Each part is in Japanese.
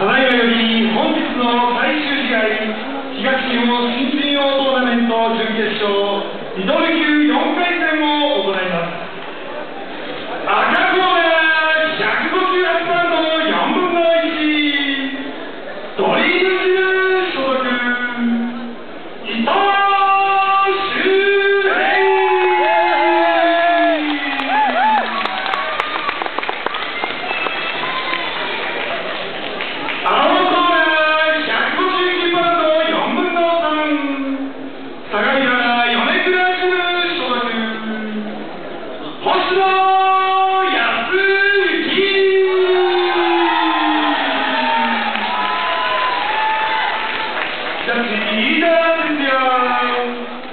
ただいまより本日の最終試合東日本新人王トーナメント準決勝ミドル級4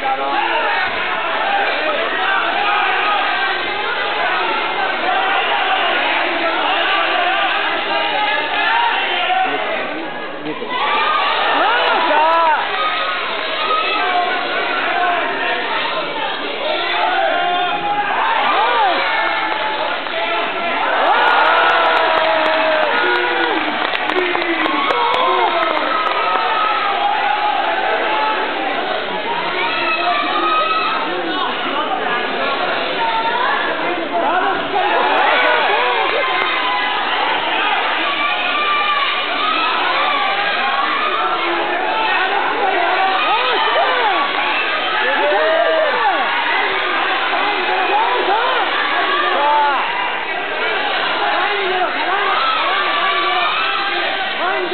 got on.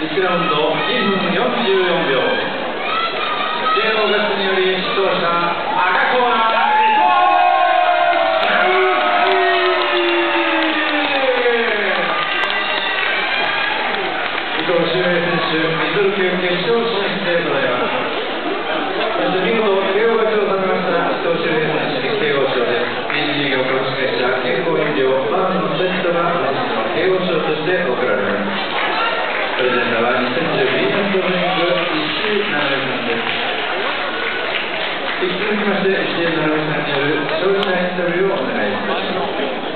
1ラウンド2分44秒慶応学により視聴者赤コーナー伊藤修平選手ミドル級決勝進出でごす。引き続きまして、指定の皆さんによる、勝利者インタビューをお願いします。